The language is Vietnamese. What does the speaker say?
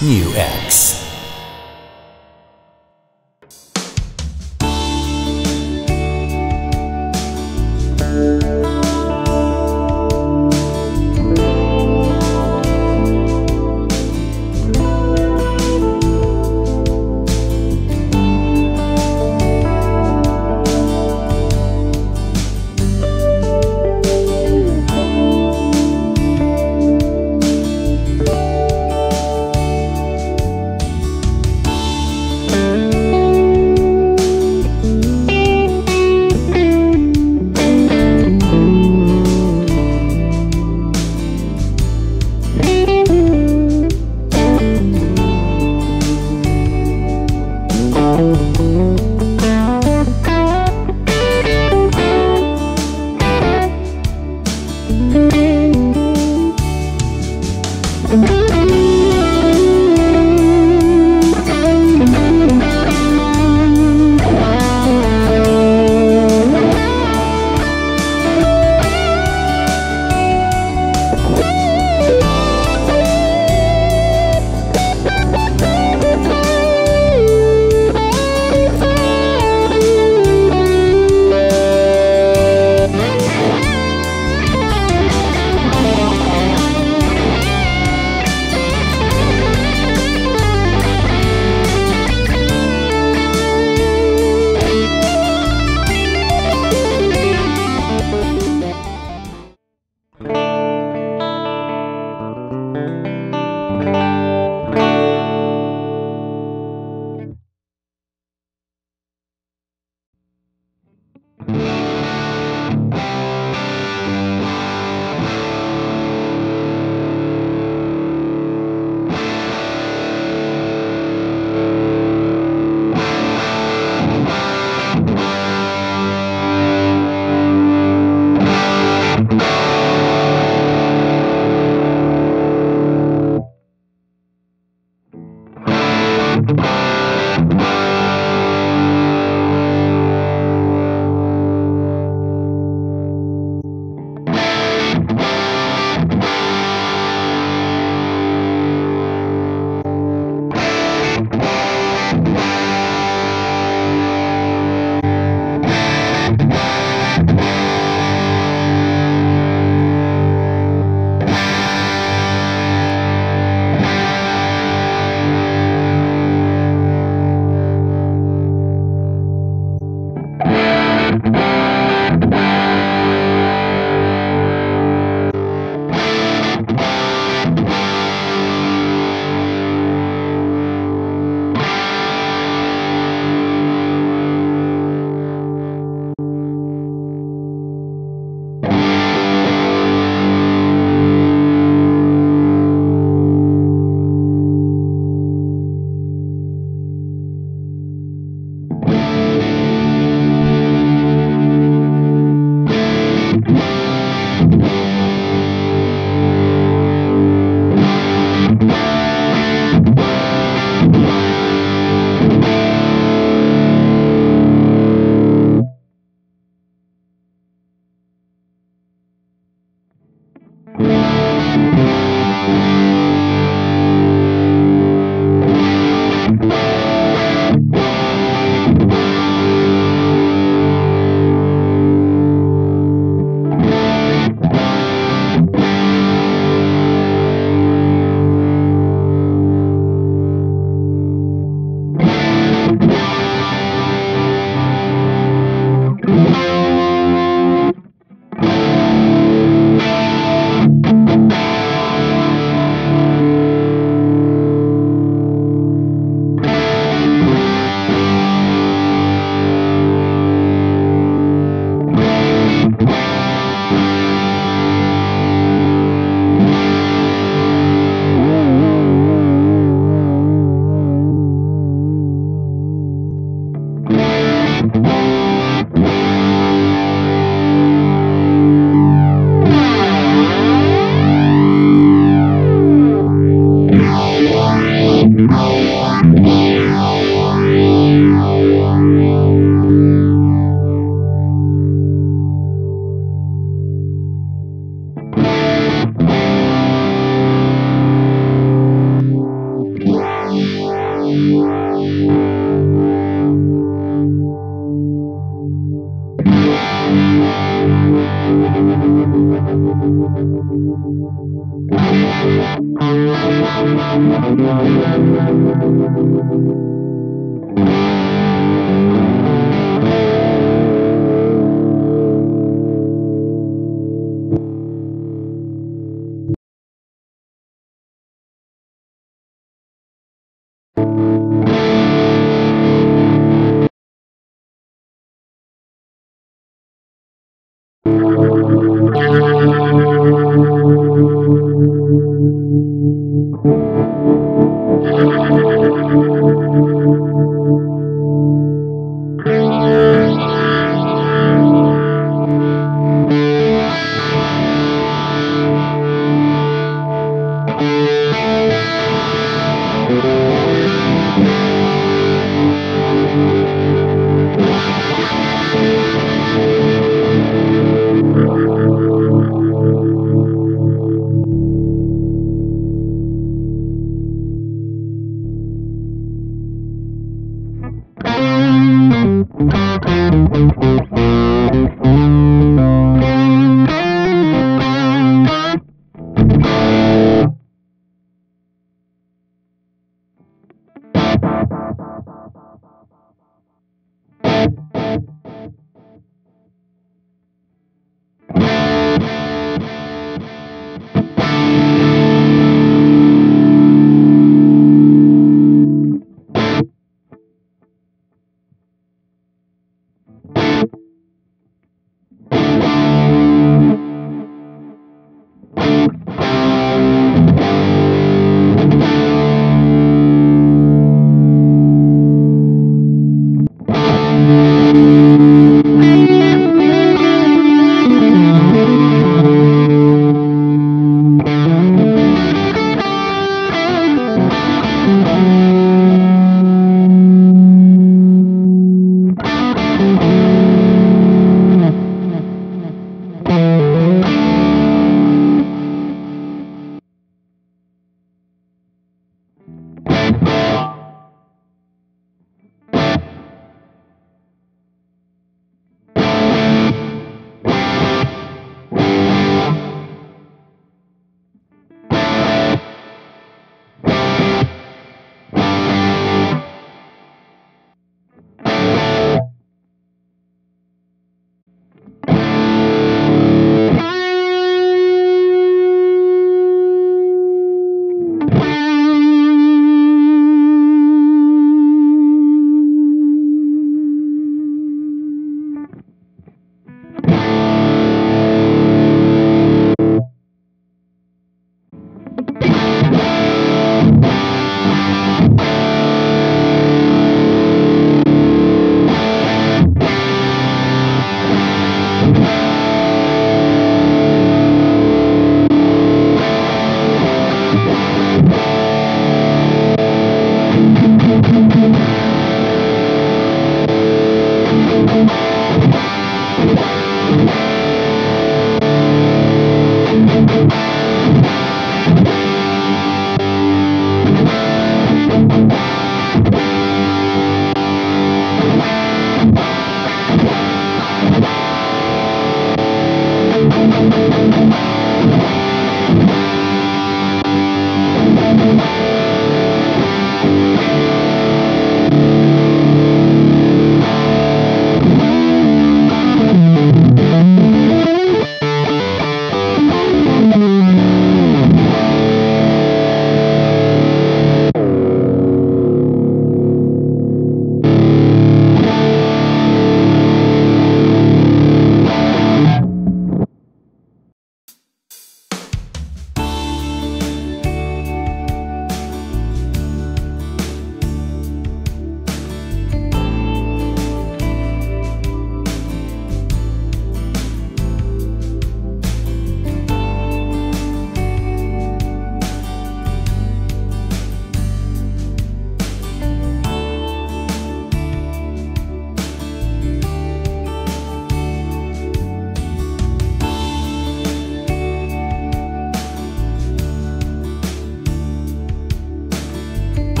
UX. Música Thank you.